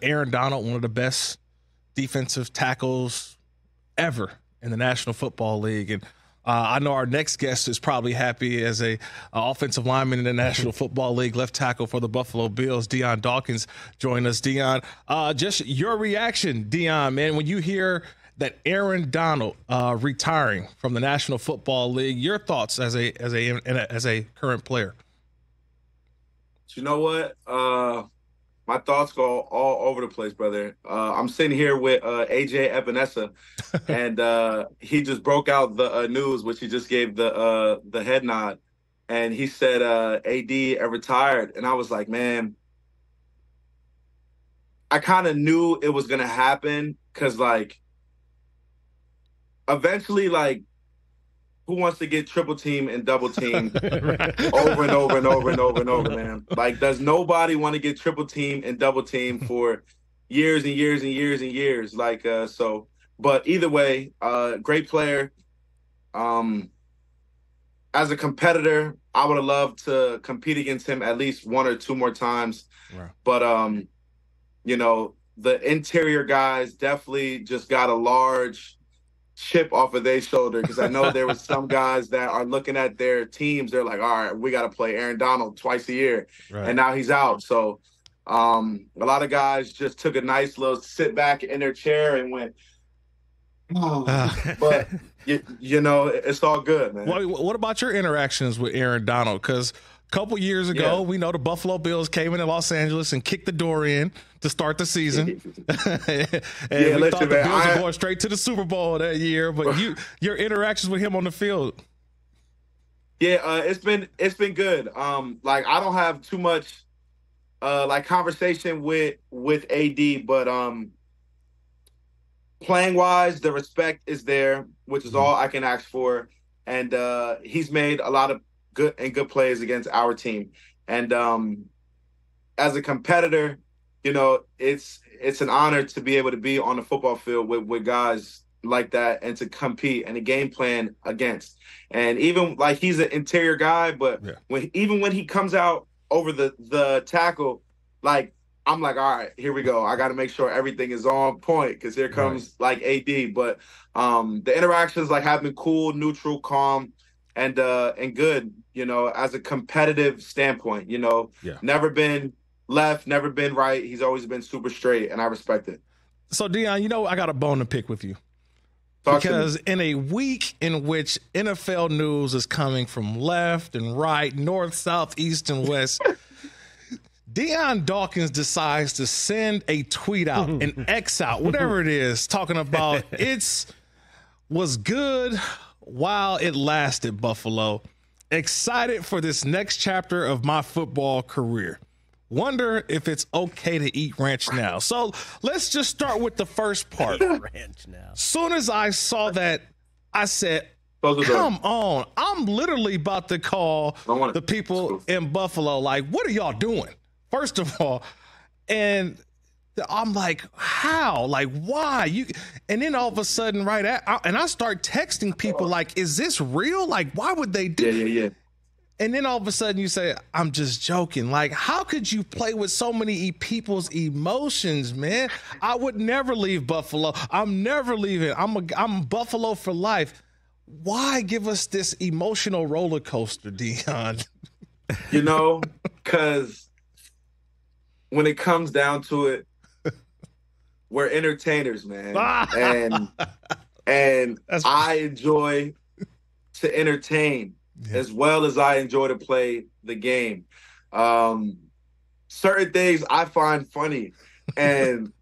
Aaron Donald, one of the best defensive tackles ever in the National Football League. And uh, I know our next guest is probably happy as a, offensive lineman in the National Football League, left tackle for the Buffalo Bills. Dion Dawkins join us. Dion, uh, just your reaction, Dion, man, when you hear that Aaron Donald uh, retiring from the National Football League. Your thoughts as a as a as a current player? You know what? My thoughts go all over the place, brother. Uh, I'm sitting here with uh, AJ Epenesa, and uh, he just broke out the uh, news, which he just gave the uh, the head nod, and he said uh, AD retired, and I was like, man, I kind of knew it was gonna happen because like eventually, like who wants to get triple team and double team over and over and over and over and over, man? Like, does nobody want to get triple team and double team for years and years and years and years? Like, uh, so, but either way, uh, great player. Um, as a competitor, I would have loved to compete against him at least one or two more times. Right. But um, you know, the interior guys definitely just got a large chip off of their shoulder because I know there was some guys that are looking at their teams. They're like, all right, we got to play Aaron Donald twice a year, right. and now he's out. So um, a lot of guys just took a nice little sit back in their chair and went. Oh. but you, you, know, it's all good, man. What, what about your interactions with Aaron Donald? Because couple years ago, yeah. we know the Buffalo Bills came into Los Angeles and kicked the door in to start the season. and yeah, we thought the Bills I, were going straight to the Super Bowl that year. But you, your interactions with him on the field. Yeah, uh, it's been it's been good. Um, like I don't have too much uh like conversation with with AD, but um playing wise, the respect is there, which is mm-hmm. all I can ask for. And uh he's made a lot of good and good plays against our team. And um, as a competitor, you know, it's it's an honor to be able to be on the football field with, with guys like that and to compete and a game plan against. And even like he's an interior guy, but yeah. when even when he comes out over the the tackle, like I'm like, all right, here we go. I got to make sure everything is on point because here comes right. like AD. But um, the interactions like have been cool, neutral, calm, and uh, and good you know, as a competitive standpoint, you know, yeah. never been left, never been right. He's always been super straight, and I respect it. So, Dion, you know, I got a bone to pick with you. Talk because in a week in which NFL news is coming from left and right, north, south, east, and west, Dion Dawkins decides to send a tweet out, an X out, whatever it is, talking about it's was good while it lasted, Buffalo excited for this next chapter of my football career. Wonder if it's okay to eat ranch now. So let's just start with the first part. ranch now. Soon as I saw that, I said, Come on. I'm literally about to call the people in Buffalo, like, what are y'all doing? First of all. And I'm like, how? Like, why? You and then all of a sudden, right at and I start texting people like, is this real? Like, why would they do? Yeah, yeah, yeah. And then all of a sudden you say, I'm just joking. Like, how could you play with so many people's emotions, man? I would never leave Buffalo. I'm never leaving. I'm a I'm Buffalo for life. Why give us this emotional roller coaster, Dion? You know, because when it comes down to it, we're entertainers, man, and and I enjoy to entertain yeah. as well as I enjoy to play the game. Um, certain things I find funny, and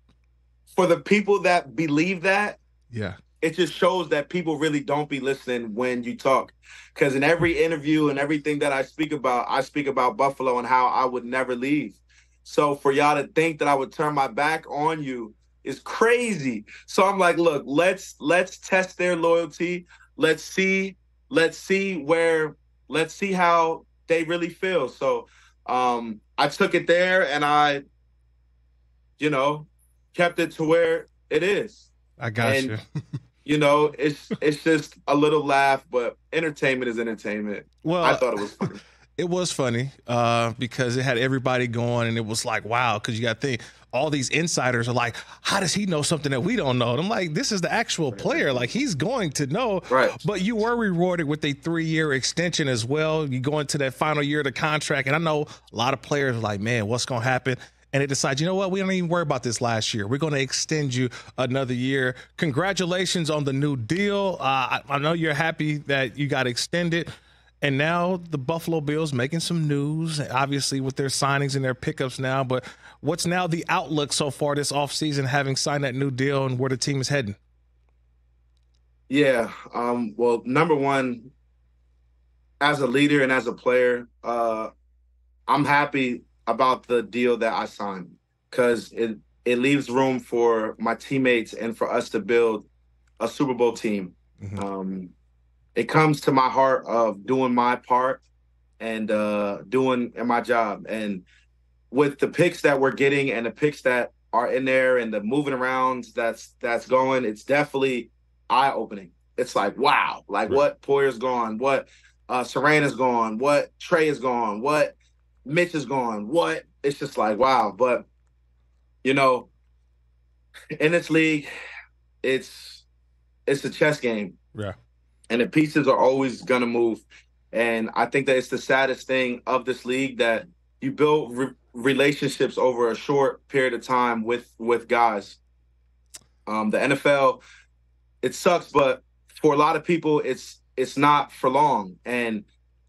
for the people that believe that, yeah, it just shows that people really don't be listening when you talk. Because in every interview and everything that I speak about, I speak about Buffalo and how I would never leave. So for y'all to think that I would turn my back on you is crazy. So I'm like, look, let's let's test their loyalty. Let's see, let's see where let's see how they really feel. So um I took it there and I, you know, kept it to where it is. I got and, you. you know, it's it's just a little laugh, but entertainment is entertainment. Well, I thought it was funny it was funny uh, because it had everybody going, and it was like, wow, because you got to think all these insiders are like, how does he know something that we don't know? And I'm like, this is the actual player. Like he's going to know. Right. But you were rewarded with a three year extension as well. You go into that final year of the contract. And I know a lot of players are like, man, what's going to happen? And they decide, you know what, we don't even worry about this last year. We're going to extend you another year. Congratulations on the new deal. Uh, I, I know you're happy that you got extended. And now the Buffalo Bills making some news, obviously with their signings and their pickups now. But what's now the outlook so far this offseason, having signed that new deal and where the team is heading? Yeah. Um, well, number one, as a leader and as a player, uh, I'm happy about the deal that I signed because it it leaves room for my teammates and for us to build a Super Bowl team. Mm-hmm. Um, it comes to my heart of doing my part and uh, doing my job. And with the picks that we're getting and the picks that are in there and the moving around that's that's going, it's definitely eye opening. It's like wow, like right. what Poyer's gone, what uh Serrana's gone, what Tre is gone, what Mitch is gone, what it's just like wow. But you know, in this league, it's it's a chess game. Yeah. And the pieces are always gonna move. And I think that it's the saddest thing of this league that you build re- relationships over a short period of time with with guys. Um, the NFL, it sucks, but for a lot of people, it's it's not for long. And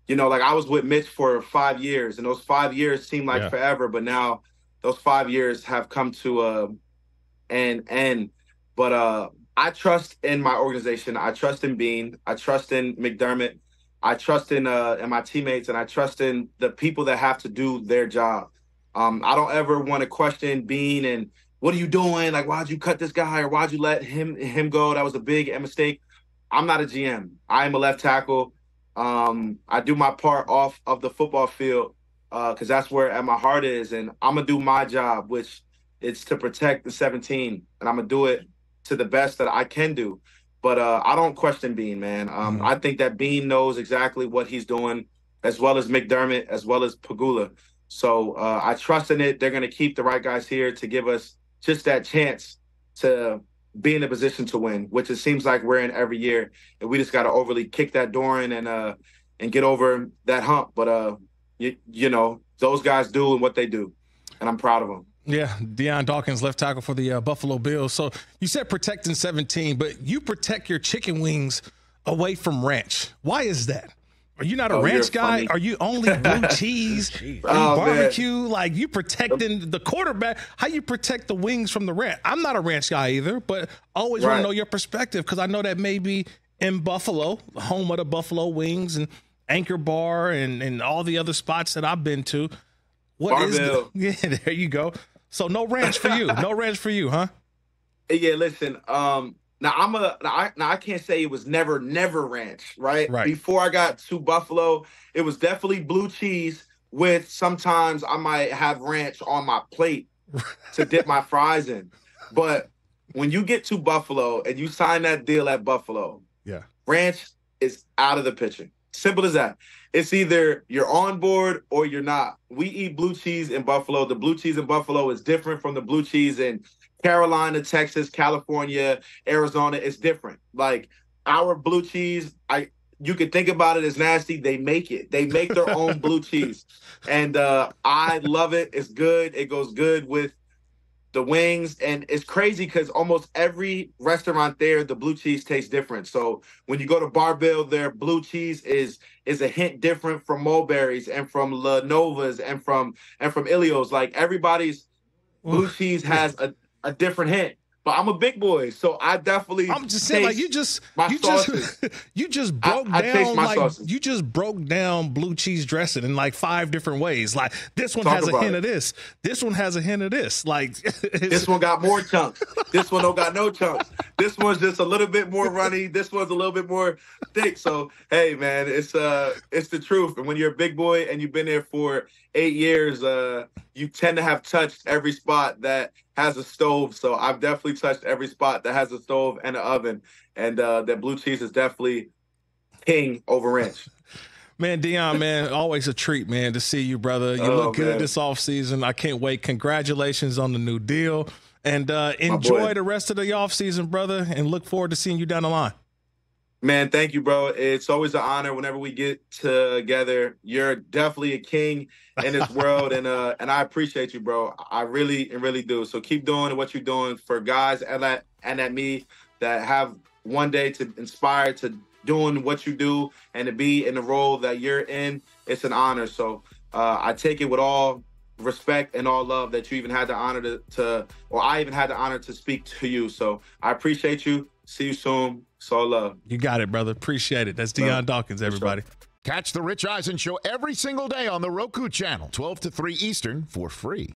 you know, like I was with Mitch for five years, and those five years seem like yeah. forever, but now those five years have come to a an end. But uh, I trust in my organization. I trust in Beane. I trust in McDermott. I trust in uh in my teammates, and I trust in the people that have to do their job. Um, I don't ever want to question Beane and what are you doing? Like, why'd you cut this guy or why'd you let him him go? That was a big mistake. I'm not a GM. I am a left tackle. Um, I do my part off of the football field because uh, that's where my heart is, and I'm gonna do my job, which is to protect the 17, and I'm gonna do it to the best that I can do. But uh, I don't question Beane, man. Um, mm-hmm. I think that Beane knows exactly what he's doing, as well as McDermott, as well as Pegula. So uh, I trust in it. They're going to keep the right guys here to give us just that chance to be in a position to win, which it seems like we're in every year. And we just got to overly kick that door in and uh and get over that hump. But uh, you, you know, those guys do and what they do, and I'm proud of them. Yeah, Dion Dawkins, left tackle for the uh, Buffalo Bills. So you said protecting 17, but you protect your chicken wings away from ranch. Why is that? Are you not a oh, ranch guy? Funny. Are you only blue cheese oh, barbecue? Man. Like you protecting the quarterback? How you protect the wings from the ranch? I'm not a ranch guy either, but always right. want to know your perspective because I know that maybe in Buffalo, home of the Buffalo Wings and Anchor Bar and and all the other spots that I've been to. What Bar-Bill. is the, yeah? There you go. So no ranch for you. no ranch for you, huh? Yeah. Listen. Um now I'm a now I, now I can't say it was never never ranch, right? Right. Before I got to Buffalo, it was definitely blue cheese with sometimes I might have ranch on my plate to dip my fries in. But when you get to Buffalo and you sign that deal at Buffalo, yeah, ranch is out of the picture. Simple as that. It's either you're on board or you're not. We eat blue cheese in Buffalo. The blue cheese in Buffalo is different from the blue cheese in Carolina, Texas, California, Arizona, it's different. Like our blue cheese, I you can think about it as nasty. They make it. They make their own blue cheese, and uh, I love it. It's good. It goes good with the wings, and it's crazy because almost every restaurant there, the blue cheese tastes different. So when you go to Bar-Bill, their blue cheese is is a hint different from Mulberries and from La Nova's and from and from Ilios. Like everybody's blue cheese has a a different hint. But I'm a big boy, so I definitely. I'm just saying, like you just you sauces. just you just broke I, down I like sauces. you just broke down blue cheese dressing in like five different ways. Like this one Talk has a hint it. of this. This one has a hint of this. Like this one got more chunks. This one don't got no chunks. This one's just a little bit more runny. This one's a little bit more thick. So hey, man, it's uh, it's the truth. And when you're a big boy and you've been there for eight years, uh, you tend to have touched every spot that has a stove. So I've definitely touched every spot that has a stove and an oven. And uh, that blue cheese is definitely king over ranch. Man, Dion, man, always a treat, man, to see you, brother. You oh, look good man. this offseason. I can't wait. Congratulations on the new deal. And uh, enjoy the rest of the offseason, brother, and look forward to seeing you down the line. Man, thank you, bro. It's always an honor whenever we get together. You're definitely a king in this world, and uh, and I appreciate you, bro. I really and really do. So keep doing what you're doing for guys and at and at me that have one day to inspire to doing what you do and to be in the role that you're in. It's an honor. So uh, I take it with all respect and all love that you even had the honor to, to, or I even had the honor to speak to you. So I appreciate you. See you soon. So love. You got it, brother. Appreciate it. That's Dion Dawkins, everybody. Catch the Rich Eisen show every single day on the Roku channel, 12 to 3 Eastern for free.